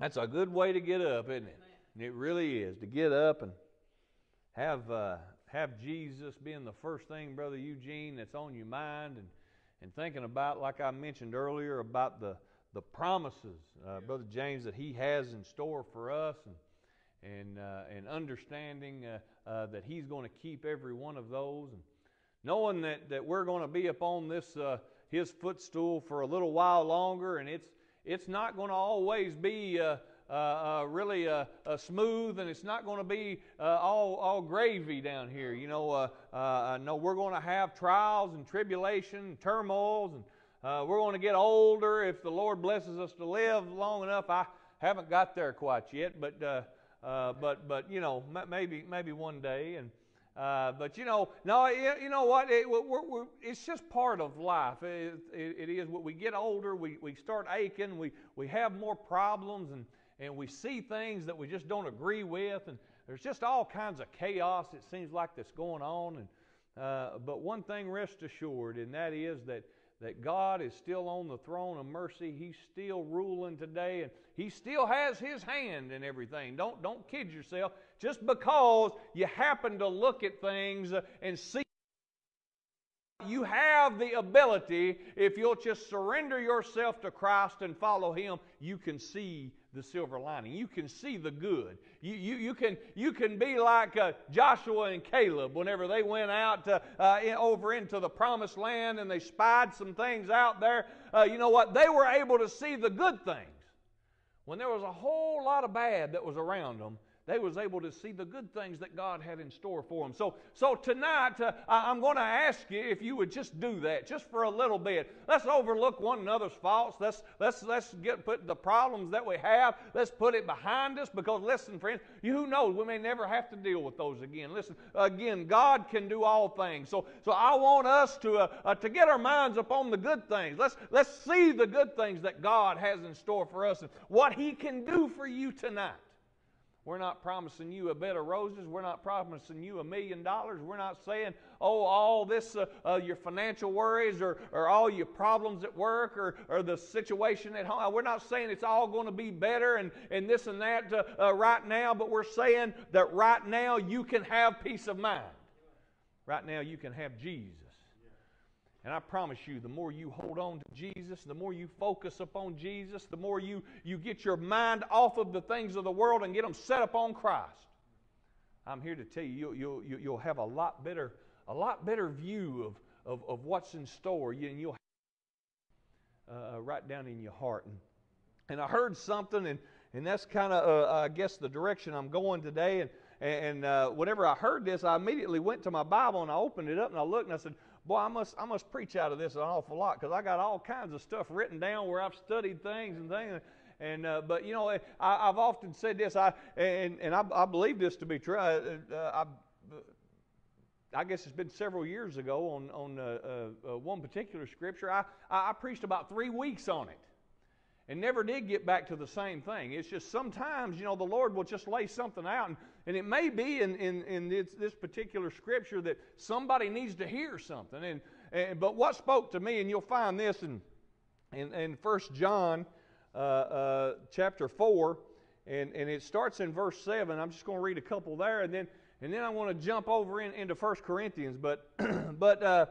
That's a good way to get up, isn't it? It really is to get up and have uh, have Jesus being the first thing, Brother Eugene, that's on your mind, and and thinking about, like I mentioned earlier, about the the promises, uh, Brother James, that He has in store for us, and and uh, and understanding uh, uh, that He's going to keep every one of those, and knowing that that we're going to be upon this uh, His footstool for a little while longer, and it's it's not going to always be uh, uh, uh, really uh, uh, smooth and it's not going to be all, all gravy down here. You know, no, we're going to have trials and tribulation and turmoils and we're going to get older if the Lord blesses us to live long enough. I haven't got there quite yet, but, but, but you know, maybe, maybe one day. And, uh, but you know, no, you know what? It, we're, we're, it's just part of life. It, it, it is. When we get older, we, we start aching. We, we have more problems, and, and we see things that we just don't agree with, and there's just all kinds of chaos. It seems like that's going on. And uh, but one thing, rest assured, and that is that that God is still on the throne of mercy. He's still ruling today, and He still has His hand in everything. Don't don't kid yourself. Just because you happen to look at things and see you have the ability, if you'll just surrender yourself to Christ and follow Him, you can see the silver lining. You can see the good. You, you, you, can, you can be like uh, Joshua and Caleb whenever they went out to, uh, in, over into the promised land and they spied some things out there. Uh, you know what? They were able to see the good things when there was a whole lot of bad that was around them they was able to see the good things that God had in store for them. So, so tonight, uh, I'm going to ask you if you would just do that, just for a little bit. Let's overlook one another's faults. Let's, let's, let's get, put the problems that we have, let's put it behind us because, listen, friends, you, who knows, we may never have to deal with those again. Listen, again, God can do all things. So, so I want us to, uh, uh, to get our minds upon the good things. Let's, let's see the good things that God has in store for us and what He can do for you tonight. We're not promising you a bed of roses. We're not promising you a million dollars. We're not saying, oh, all this, uh, uh, your financial worries or, or all your problems at work or, or the situation at home. We're not saying it's all going to be better and, and this and that uh, uh, right now, but we're saying that right now you can have peace of mind. Right now you can have Jesus. And I promise you, the more you hold on to Jesus, the more you focus upon Jesus, the more you, you get your mind off of the things of the world and get them set upon Christ. I'm here to tell you, you'll, you'll, you'll have a lot better, a lot better view of, of, of what's in store, and you'll uh, uh, right down in your heart. And, and I heard something, and, and that's kind of, uh, I guess, the direction I'm going today. And, and uh, whenever I heard this, I immediately went to my Bible and I opened it up and I looked and I said, boy, I must, I must preach out of this an awful lot because I got all kinds of stuff written down where I've studied things and things. And uh, but you know, I, have often said this, I and and I, I believe this to be true. I, uh, I, I, guess it's been several years ago on on uh, uh, uh one particular scripture. I, I preached about three weeks on it and never did get back to the same thing. It's just sometimes, you know, the Lord will just lay something out, and, and it may be in, in, in this, this particular scripture that somebody needs to hear something. And, and But what spoke to me, and you'll find this in, in, in 1 John uh, uh, chapter 4, and, and it starts in verse 7. I'm just going to read a couple there, and then, and then I want to jump over in, into 1 Corinthians. But, but uh,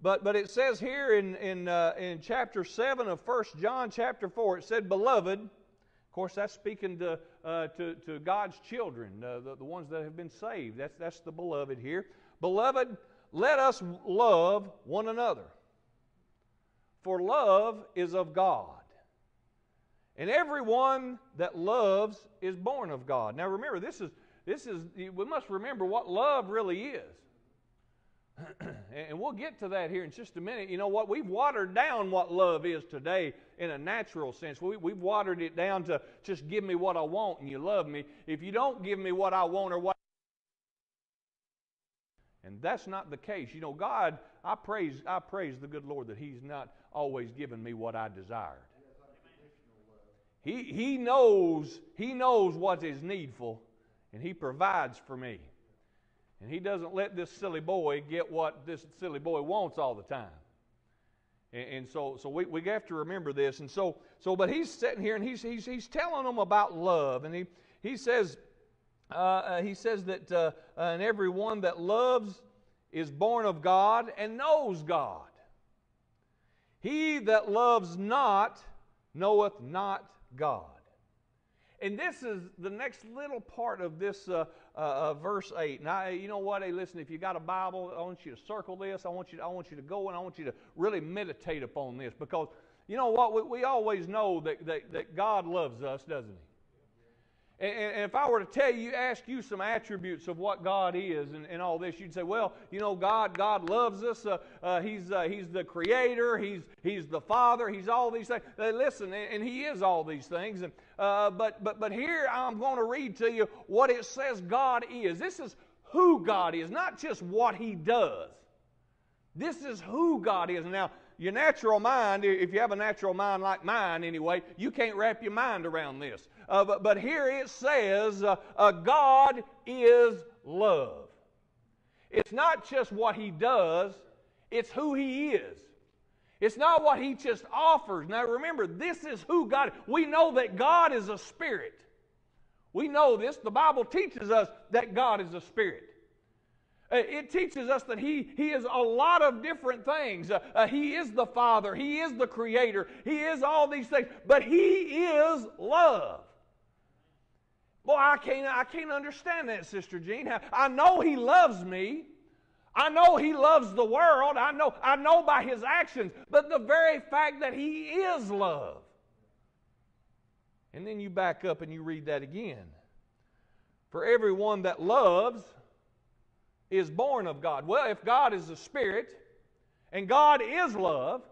but, but it says here in, in, uh, in chapter 7 of 1 John chapter 4, it said, Beloved, of course, that's speaking to, uh, to, to God's children, uh, the, the ones that have been saved. That's, that's the beloved here. Beloved, let us love one another. For love is of God. And everyone that loves is born of God. Now remember, this is, this is we must remember what love really is. and we'll get to that here in just a minute. You know what? We've watered down what love is today in a natural sense. We, we've watered it down to just give me what I want and you love me. If you don't give me what I want or what and that's not the case. You know, God, I praise, I praise the good Lord that He's not always given me what I desired. He, he knows, He knows what is needful, and He provides for me. And he doesn't let this silly boy get what this silly boy wants all the time. And, and so, so we, we have to remember this. And so, so but he's sitting here and he's, he's, he's telling them about love. And he, he says, uh, uh, he says that uh, uh, and everyone that loves is born of God and knows God. He that loves not knoweth not God. And this is the next little part of this uh, uh, uh, verse 8. Now, you know what? Hey, listen, if you got a Bible, I want you to circle this. I want you to, I want you to go and I want you to really meditate upon this because you know what? We, we always know that, that, that God loves us, doesn't He? And, and, if I were to tell you, ask you some attributes of what God is and, and all this, you'd say, well, you know, God, God loves us. Uh, uh, he's, uh, he's the creator. He's, he's the father. He's all these things. Uh, listen, and, and, He is all these things. And, uh, but, but, but here I'm going to read to you what it says God is. This is who God is, not just what He does. This is who God is. Now, your natural mind, if you have a natural mind like mine anyway, you can't wrap your mind around this. Uh, but, but, here it says, uh, uh, God is love. It's not just what He does, it's who He is. It's not what He just offers. Now remember, this is who God We know that God is a spirit. We know this. The Bible teaches us that God is a spirit. Uh, it teaches us that he, he is a lot of different things. Uh, uh, he is the Father. He is the Creator. He is all these things. But He is love. Boy, I can't, I can't understand that, Sister Jean. I know He loves me. I know He loves the world. I know, I know by His actions. But the very fact that He is love. And then you back up and you read that again. For everyone that loves is born of God. Well, if God is a spirit and God is love,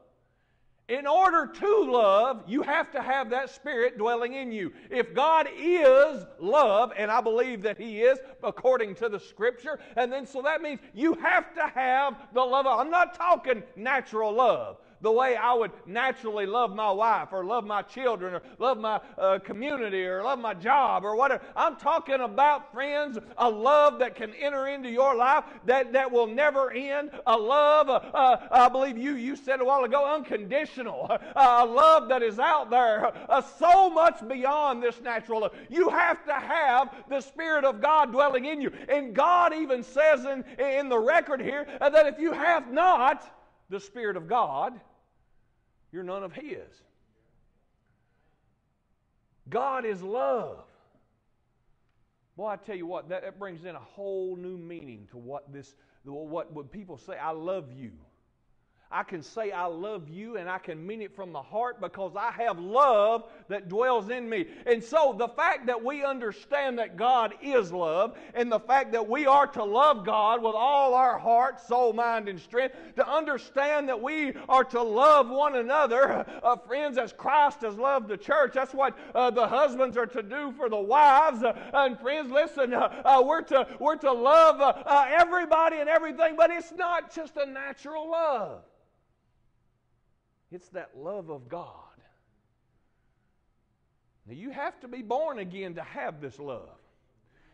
in order to love, you have to have that Spirit dwelling in you. If God is love, and I believe that He is according to the Scripture, and then so that means you have to have the love. I'm not talking natural love the way I would naturally love my wife or love my children or love my uh, community or love my job or whatever. I'm talking about, friends, a love that can enter into your life that, that will never end. A love, uh, uh, I believe you, you said a while ago, unconditional. a love that is out there uh, so much beyond this natural love. You have to have the Spirit of God dwelling in you. And God even says in, in the record here that if you have not, the Spirit of God, you're none of His. God is love. Boy, I tell you what, that, that brings in a whole new meaning to what this, what, what people say, I love you. I can say I love you and I can mean it from the heart because I have love that dwells in me. And so the fact that we understand that God is love and the fact that we are to love God with all our heart, soul, mind, and strength, to understand that we are to love one another, uh, friends, as Christ has loved the church. That's what uh, the husbands are to do for the wives. Uh, and friends, listen, uh, uh, we're, to, we're to love uh, everybody and everything, but it's not just a natural love. It's that love of God. Now, you have to be born again to have this love.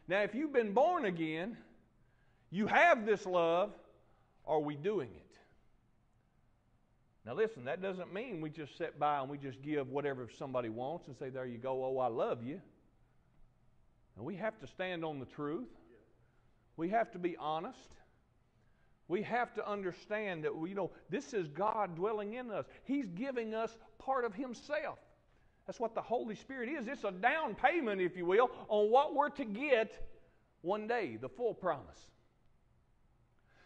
Now, if you've been born again, you have this love, are we doing it? Now, listen, that doesn't mean we just sit by and we just give whatever somebody wants and say, There you go, oh, I love you. Now, we have to stand on the truth. We have to be honest. We have to understand that, you know, this is God dwelling in us. He's giving us part of Himself. That's what the Holy Spirit is. It's a down payment, if you will, on what we're to get one day, the full promise.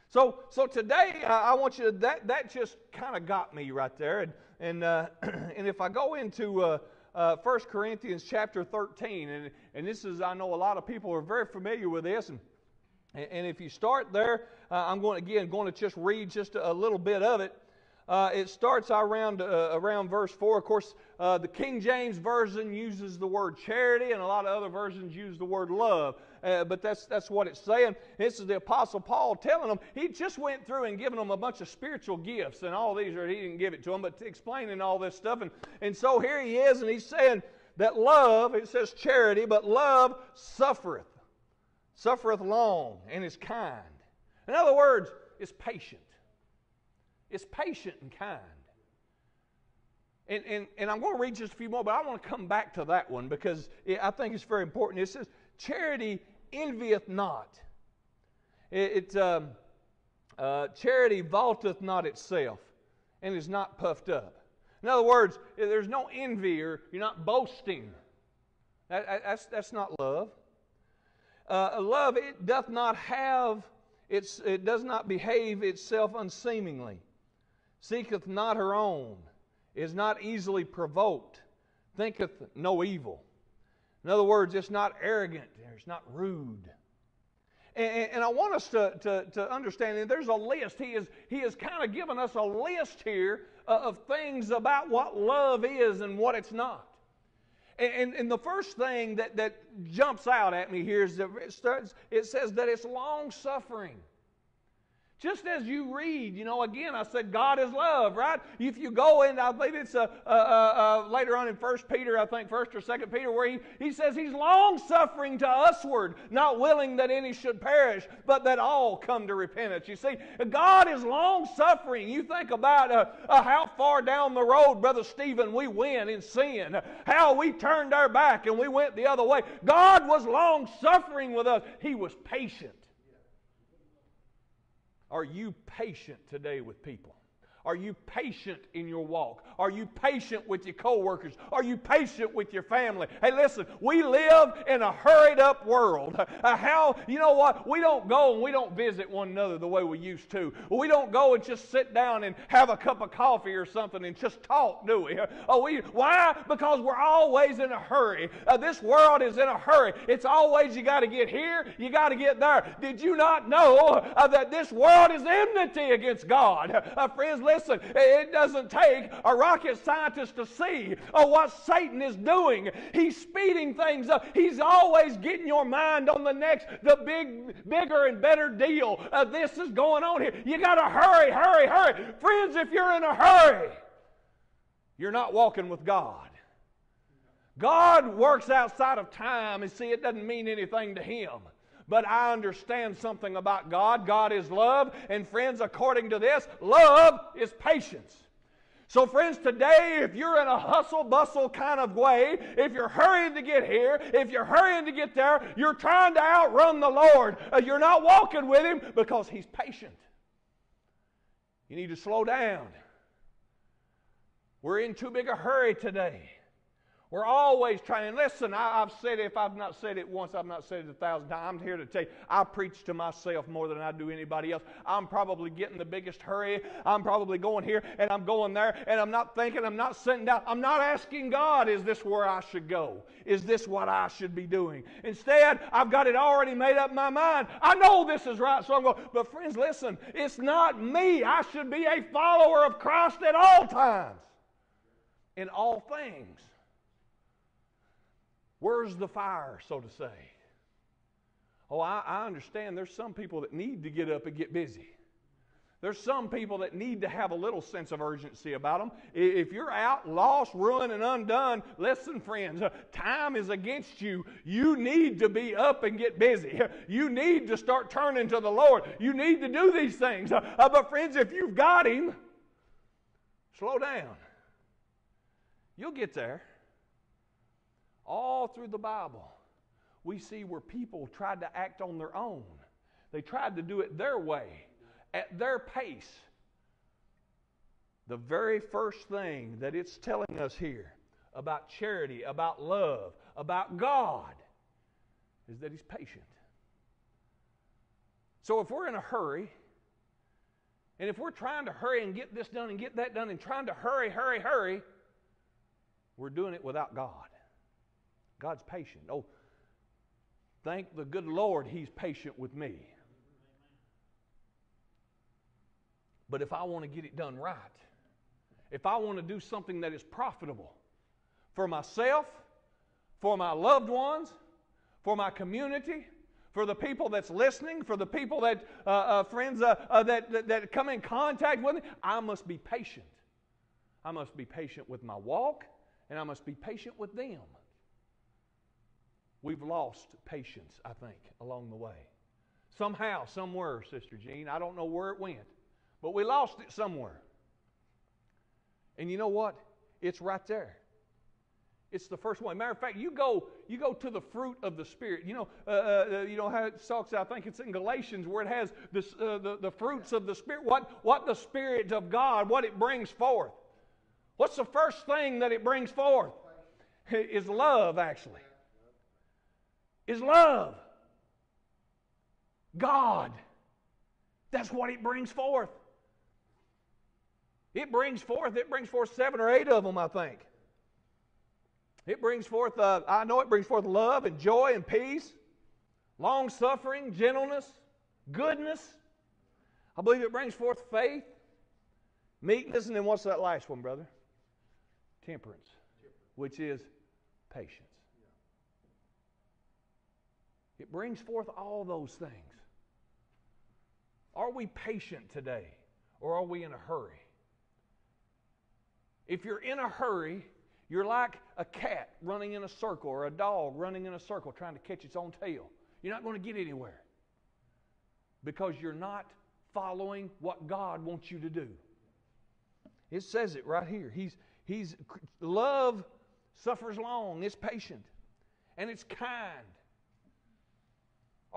So, so today, uh, I want you to, that, that just kind of got me right there. And, and, uh, and if I go into uh, uh, 1 Corinthians chapter 13, and, and this is, I know a lot of people are very familiar with this, and and if you start there, uh, I'm going again going to just read just a little bit of it. Uh, it starts around uh, around verse four. Of course, uh, the King James version uses the word charity, and a lot of other versions use the word love. Uh, but that's that's what it's saying. This is the Apostle Paul telling them he just went through and given them a bunch of spiritual gifts, and all these are he didn't give it to them, but explaining all this stuff. And and so here he is, and he's saying that love. It says charity, but love suffereth suffereth long, and is kind. In other words, it's patient. It's patient and kind. And, and, and I'm going to read just a few more, but I want to come back to that one because it, I think it's very important. It says, Charity envieth not. It, it um, uh, charity vaulteth not itself and is not puffed up. In other words, there's no envy or you're not boasting. That, that's, that's not love. Uh, love, it doth not have, it's, it does not behave itself unseemingly, seeketh not her own, is not easily provoked, thinketh no evil. In other words, it's not arrogant, it's not rude. And, and I want us to, to, to understand that there's a list. He, is, he has kind of given us a list here uh, of things about what love is and what it's not. And, and, the first thing that, that jumps out at me here is that it, starts, it says that it's long suffering. Just as you read, you know, again, I said God is love, right? If you go in, I believe it's a, a, a, later on in First Peter, I think First or Second Peter, where he, he says he's long suffering to usward, not willing that any should perish, but that all come to repentance. You see, God is long suffering. You think about uh, uh, how far down the road, Brother Stephen, we went in sin, how we turned our back and we went the other way. God was long suffering with us. He was patient. Are you patient today with people? Are you patient in your walk? Are you patient with your coworkers? Are you patient with your family? Hey, listen, we live in a hurried up world. Uh, how, you know what? We don't go and we don't visit one another the way we used to. We don't go and just sit down and have a cup of coffee or something and just talk, do we? Oh, we why? Because we're always in a hurry. Uh, this world is in a hurry. It's always you got to get here, you got to get there. Did you not know uh, that this world is enmity against God? Uh, friends, listen it doesn't take a rocket scientist to see uh, what Satan is doing. He's speeding things up. He's always getting your mind on the next, the big, bigger and better deal. Uh, this is going on here. You got to hurry, hurry, hurry. Friends, if you're in a hurry, you're not walking with God. God works outside of time, and see, it doesn't mean anything to Him but I understand something about God. God is love. And friends, according to this, love is patience. So, friends, today, if you're in a hustle bustle kind of way, if you're hurrying to get here, if you're hurrying to get there, you're trying to outrun the Lord. Uh, you're not walking with Him because He's patient. You need to slow down. We're in too big a hurry today. We're always trying. To listen, I, have said it. If I've not said it once, I've not said it a thousand times. I'm here to tell you, I preach to myself more than I do anybody else. I'm probably getting the biggest hurry. I'm probably going here and I'm going there, and I'm not thinking, I'm not sitting down. I'm not asking God, is this where I should go? Is this what I should be doing? Instead, I've got it already made up in my mind. I know this is right, so I'm going. But friends, listen, it's not me. I should be a follower of Christ at all times, in all things. Where's the fire, so to say? Oh, I, I, understand there's some people that need to get up and get busy. There's some people that need to have a little sense of urgency about them. If you're out, lost, ruined, and undone, listen, friends, uh, time is against you. You need to be up and get busy. You need to start turning to the Lord. You need to do these things. Uh, but, friends, if you've got Him, slow down. You'll get there. All through the Bible, we see where people tried to act on their own. They tried to do it their way, at their pace. The very first thing that it's telling us here about charity, about love, about God, is that He's patient. So if we're in a hurry, and if we're trying to hurry and get this done and get that done and trying to hurry, hurry, hurry, we're doing it without God. God's patient. Oh, thank the good Lord, He's patient with me. But if I want to get it done right, if I want to do something that is profitable for myself, for my loved ones, for my community, for the people that's listening, for the people that, uh, uh, friends uh, uh that, that, that come in contact with me, I must be patient. I must be patient with my walk, and I must be patient with them. We've lost patience, I think, along the way. Somehow, somewhere, Sister Jean, I don't know where it went, but we lost it somewhere. And you know what? It's right there. It's the first one. Matter of fact, you go you go to the fruit of the spirit. You know, uh, uh, you know how it talks. I think it's in Galatians where it has this, uh, the the fruits of the spirit. What what the spirit of God, what it brings forth. What's the first thing that it brings forth? Is love actually. Is love. God. That's what it brings forth. It brings forth. It brings forth seven or eight of them, I think. It brings forth, uh, I know it brings forth love and joy and peace, long suffering, gentleness, goodness. I believe it brings forth faith, meekness, and then what's that last one, brother? Temperance, which is patience. It brings forth all those things. Are we patient today or are we in a hurry? If you're in a hurry, you're like a cat running in a circle or a dog running in a circle trying to catch its own tail. You're not going to get anywhere because you're not following what God wants you to do. It says it right here. He's, he's love suffers long, it's patient, and it's kind.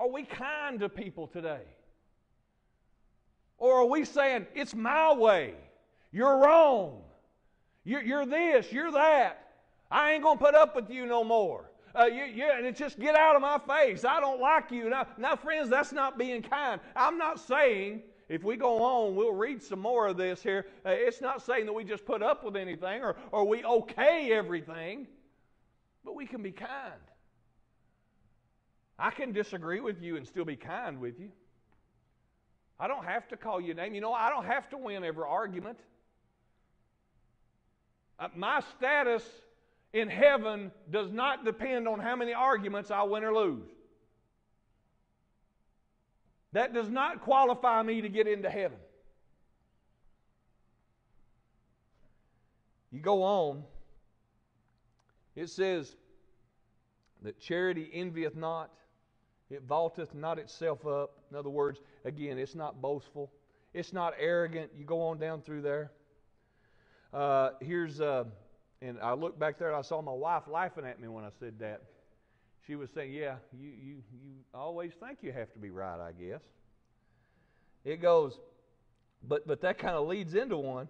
Are we kind to people today? Or are we saying, it's my way, you're wrong? You're, you're this, you're that. I ain't going to put up with you no more. Uh, you, you, and just get out of my face. I don't like you. Now, now, friends, that's not being kind. I'm not saying, if we go on, we'll read some more of this here. Uh, it's not saying that we just put up with anything or, or we okay everything, but we can be kind. I can disagree with you and still be kind with you. I don't have to call you a name. You know, I don't have to win every argument. Uh, my status in heaven does not depend on how many arguments I win or lose. That does not qualify me to get into heaven. You go on, it says that charity envieth not, it vaulteth not itself up. In other words, again, it's not boastful, it's not arrogant. You go on down through there. Uh, here's, uh, and I looked back there and I saw my wife laughing at me when I said that. She was saying, Yeah, you, you, you always think you have to be right, I guess. It goes, but, but that kind of leads into one.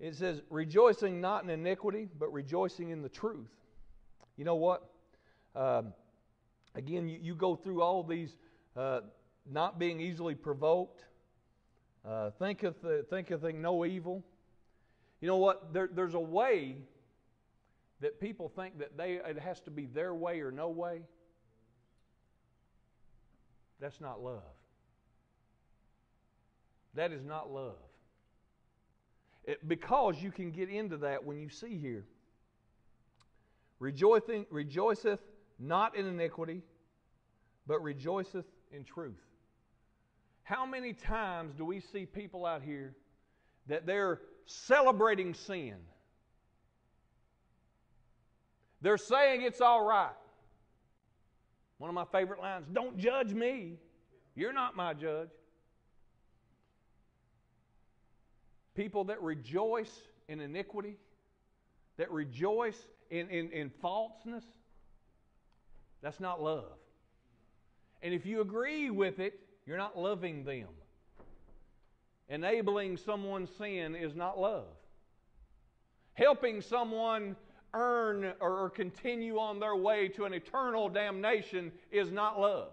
It says, rejoicing not in iniquity, but rejoicing in the truth. You know what? Um, again, you, you, go through all these uh, not being easily provoked, uh, thinketh, thinketh no evil, you know what? There, there's a way that people think that they, it has to be their way or no way. That's not love. That is not love. It, because you can get into that when you see here. Rejoicing, rejoiceth not in iniquity, but rejoiceth in truth. How many times do we see people out here that they're celebrating sin. They're saying it's all right. One of my favorite lines don't judge me. You're not my judge. People that rejoice in iniquity, that rejoice in, in, in falseness, that's not love. And if you agree with it, you're not loving them. Enabling someone's sin is not love. Helping someone earn or continue on their way to an eternal damnation is not love.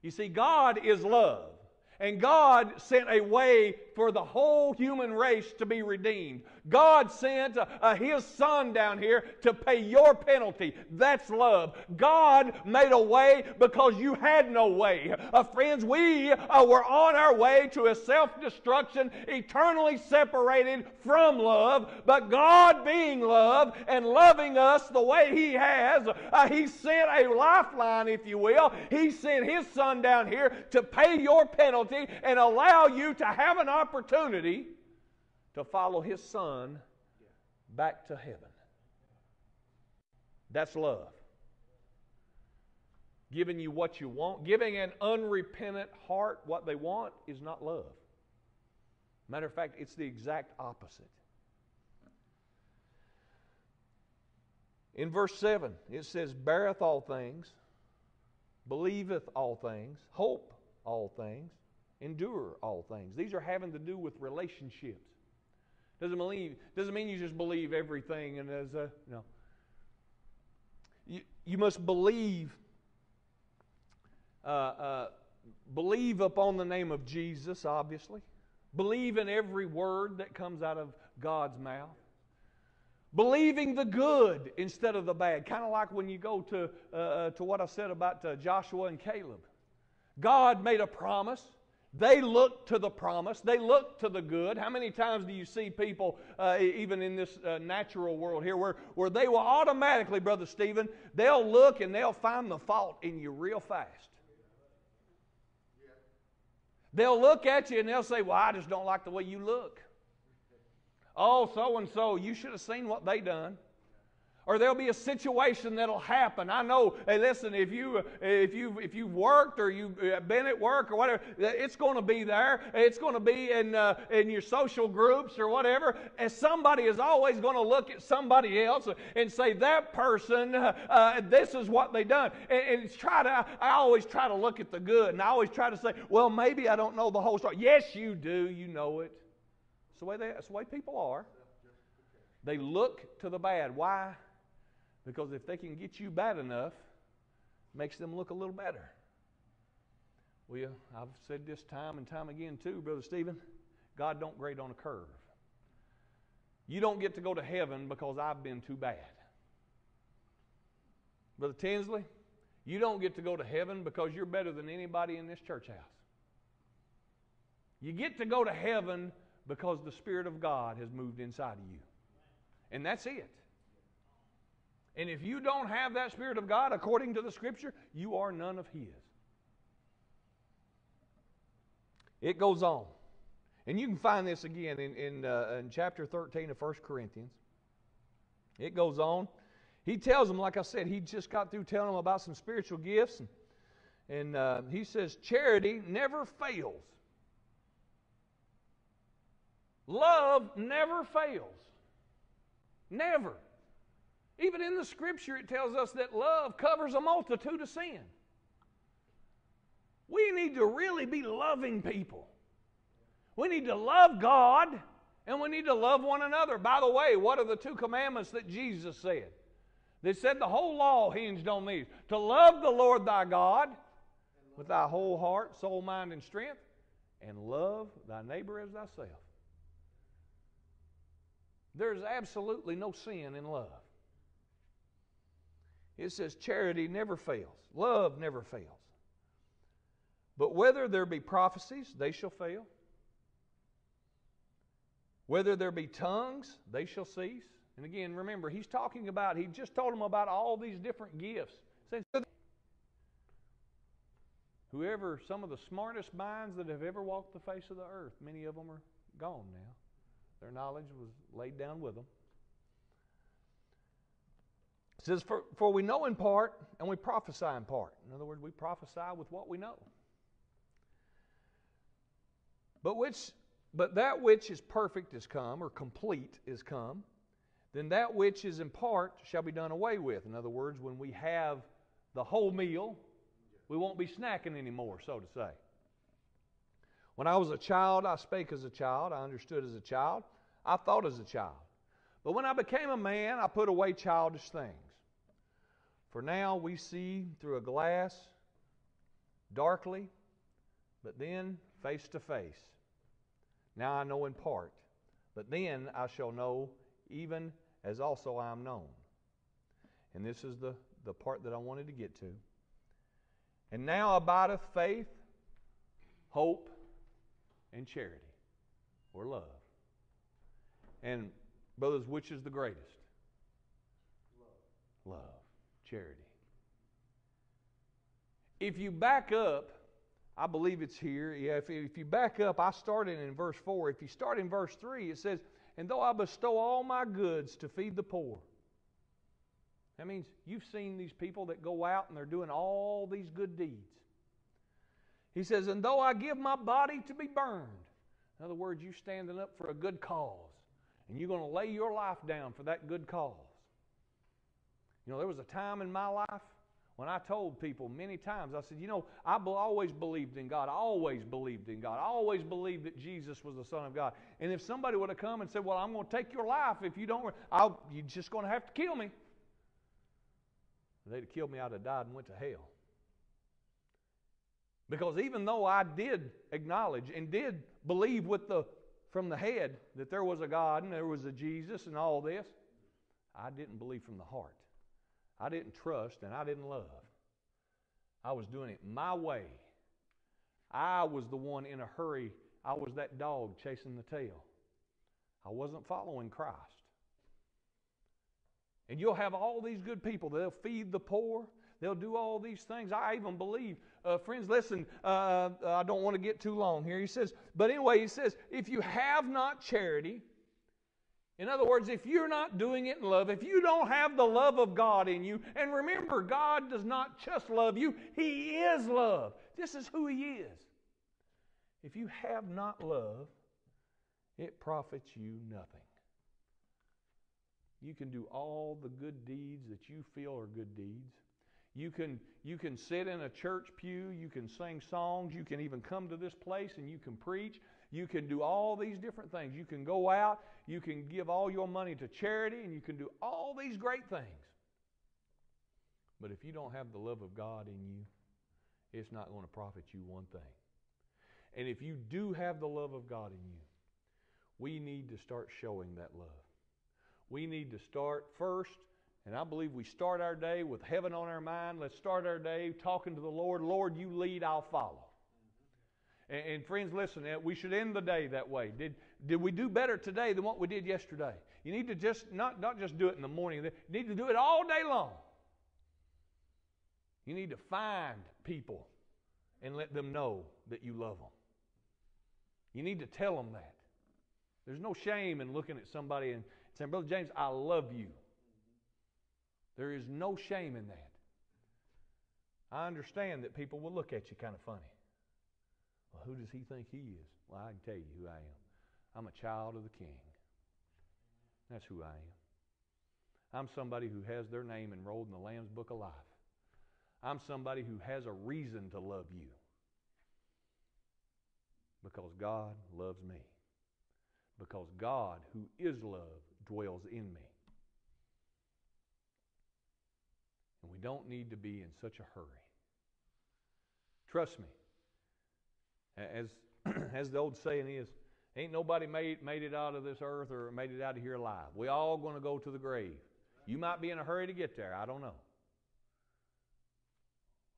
You see, God is love. And God sent a way for the whole human race to be redeemed. God sent uh, uh, His Son down here to pay your penalty. That's love. God made a way because you had no way. Uh, friends, we uh, were on our way to a self destruction, eternally separated from love. But God, being love and loving us the way He has, uh, He sent a lifeline, if you will. He sent His Son down here to pay your penalty and allow you to have an opportunity to follow his son back to heaven. That's love. Giving you what you want, giving an unrepentant heart what they want is not love. Matter of fact, it's the exact opposite. In verse 7, it says, beareth all things, believeth all things, hope all things, endure all things. These are having to do with relationships. Doesn't believe doesn't mean you just believe everything and as a no. You, you must believe uh, uh, believe upon the name of Jesus, obviously. Believe in every word that comes out of God's mouth. Believing the good instead of the bad. Kind of like when you go to, uh, uh, to what I said about uh, Joshua and Caleb. God made a promise. They look to the promise. They look to the good. How many times do you see people, uh, even in this uh, natural world here, where, where they will automatically, Brother Stephen, they'll look and they'll find the fault in you real fast. They'll look at you and they'll say, Well, I just don't like the way you look. Oh, so and so, you should have seen what they done. Or there'll be a situation that'll happen. I know. Hey, listen, if you if you if you've worked or you've uh, been at work or whatever, it's going to be there. It's going to be in uh, in your social groups or whatever. And somebody is always going to look at somebody else and say that person, uh, uh, this is what they done. And, and try to. I always try to look at the good, and I always try to say, well, maybe I don't know the whole story. Yes, you do. You know it. It's the way they. It's the way people are. They look to the bad. Why? Because if they can get you bad enough, makes them look a little better. Well, I've said this time and time again too, Brother Stephen. God don't grade on a curve. You don't get to go to heaven because I've been too bad. Brother Tinsley, you don't get to go to heaven because you're better than anybody in this church house. You get to go to heaven because the Spirit of God has moved inside of you. And that's it. And if you don't have that Spirit of God, according to the Scripture, you are none of His. It goes on. And you can find this again in, in, uh, in chapter 13 of 1 Corinthians. It goes on. He tells them, like I said, he just got through telling them about some spiritual gifts. And, and uh, he says, charity never fails. Love never fails. Never. Even in the scripture, it tells us that love covers a multitude of sin. We need to really be loving people. We need to love God and we need to love one another. By the way, what are the two commandments that Jesus said? They said the whole law hinged on these to love the Lord thy God with thy whole heart, soul, mind, and strength, and love thy neighbor as thyself. There's absolutely no sin in love. It says charity never fails, love never fails. But whether there be prophecies, they shall fail. Whether there be tongues, they shall cease. And again, remember, he's talking about, he just told them about all these different gifts. Whoever, some of the smartest minds that have ever walked the face of the earth, many of them are gone now. Their knowledge was laid down with them. It says, for, for we know in part and we prophesy in part. In other words, we prophesy with what we know. But which but that which is perfect is come, or complete is come, then that which is in part shall be done away with. In other words, when we have the whole meal, we won't be snacking anymore, so to say. When I was a child, I spake as a child, I understood as a child, I thought as a child. But when I became a man, I put away childish things. For now we see through a glass darkly, but then face to face. Now I know in part, but then I shall know even as also I am known. And this is the, the part that I wanted to get to. And now abideth faith, hope, and charity, or love. And, brothers, which is the greatest? Love. Love charity. If you back up, I believe it's here. If, if you back up, I started in verse 4. If you start in verse 3, it says, And though I bestow all my goods to feed the poor. That means you've seen these people that go out and they're doing all these good deeds. He says, And though I give my body to be burned. In other words, you're standing up for a good cause. And you're going to lay your life down for that good cause. You know, there was a time in my life when I told people many times, I said, you know, I always believed in God. I always believed in God. I always believed that Jesus was the Son of God. And if somebody would have come and said, well, I'm going to take your life if you don't, I'll, you're just going to have to kill me. They'd have killed me, I'd have died and went to hell. Because even though I did acknowledge and did believe with the from the head that there was a God and there was a Jesus and all this, I didn't believe from the heart. I didn't trust and I didn't love. I was doing it my way. I was the one in a hurry. I was that dog chasing the tail. I wasn't following Christ. And you'll have all these good people. They'll feed the poor. They'll do all these things. I even believe, uh, friends, listen, uh, I don't want to get too long here. He says, but anyway, he says, if you have not charity, in other words, if you're not doing it in love, if you don't have the love of God in you, and remember, God does not just love you, He is love. This is who He is. If you have not love, it profits you nothing. You can do all the good deeds that you feel are good deeds. You can, you can sit in a church pew, you can sing songs, you can even come to this place and you can preach. You can do all these different things. You can go out, you can give all your money to charity, and you can do all these great things. But if you don't have the love of God in you, it's not going to profit you one thing. And if you do have the love of God in you, we need to start showing that love. We need to start first, and I believe we start our day with heaven on our mind. Let's start our day talking to the Lord. Lord, you lead, I'll follow. And, and friends, listen, uh, we should end the day that way. Did, did we do better today than what we did yesterday? You need to just not, not just do it in the morning, you need to do it all day long. You need to find people and let them know that you love them. You need to tell them that. There's no shame in looking at somebody and saying, Brother James, I love you. There is no shame in that. I understand that people will look at you kind of funny. Well, who does he think he is? Well, I can tell you who I am. I'm a child of the King. That's who I am. I'm somebody who has their name enrolled in the Lamb's Book of Life. I'm somebody who has a reason to love you because God loves me. Because God, who is love, dwells in me. And we don't need to be in such a hurry. Trust me, as, as the old saying is, ain't nobody made, made it out of this earth or made it out of here alive. We all going to go to the grave. You might be in a hurry to get there. I don't know.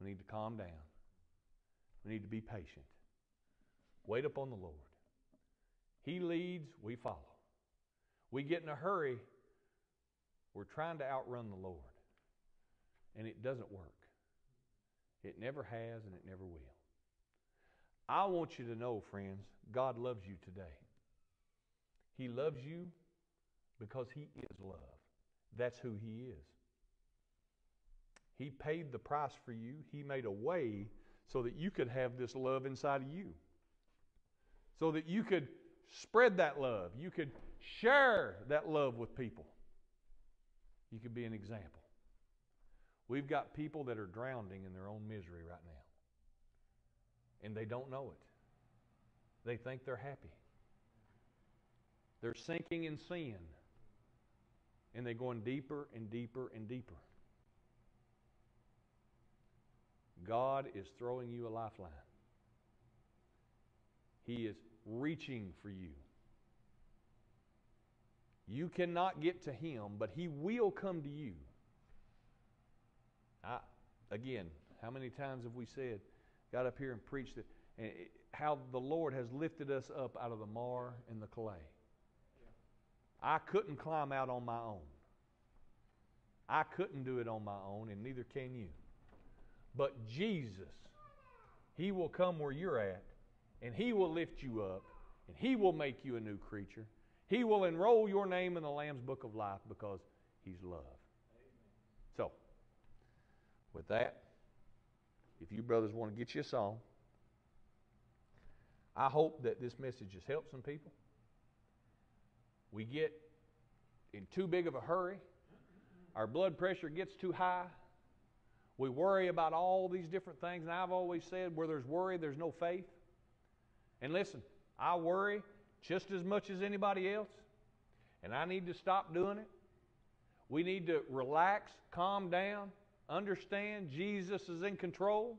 We need to calm down. We need to be patient. Wait upon the Lord. He leads, we follow. We get in a hurry, we're trying to outrun the Lord. And it doesn't work. It never has and it never will. I want you to know, friends, God loves you today. He loves you because He is love. That's who He is. He paid the price for you, He made a way so that you could have this love inside of you. So that you could spread that love. You could share that love with people. You could be an example. We've got people that are drowning in their own misery right now and they don't know it. They think they're happy. They're sinking in sin, and they're going deeper and deeper and deeper. God is throwing you a lifeline. He is reaching for you. You cannot get to Him, but He will come to you. I, again, how many times have we said, got up here and preached it, and it, how the Lord has lifted us up out of the mar and the clay. I couldn't climb out on my own. I couldn't do it on my own, and neither can you. But Jesus, He will come where you're at, and He will lift you up, and He will make you a new creature. He will enroll your name in the Lamb's Book of Life because He's love. So, with that, if you brothers want to get you a song, I hope that this message has helped some people. We get in too big of a hurry. our blood pressure gets too high. We worry about all these different things. And I've always said, where there's worry, there's no faith. And listen, I worry just as much as anybody else. And I need to stop doing it. We need to relax, calm down, understand Jesus is in control.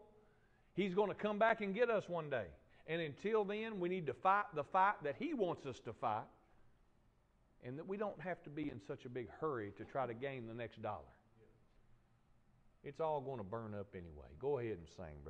He's going to come back and get us one day. And until then, we need to fight the fight that He wants us to fight. And that we don't have to be in such a big hurry to try to gain the next dollar. It's all going to burn up anyway. Go ahead and sing, brother.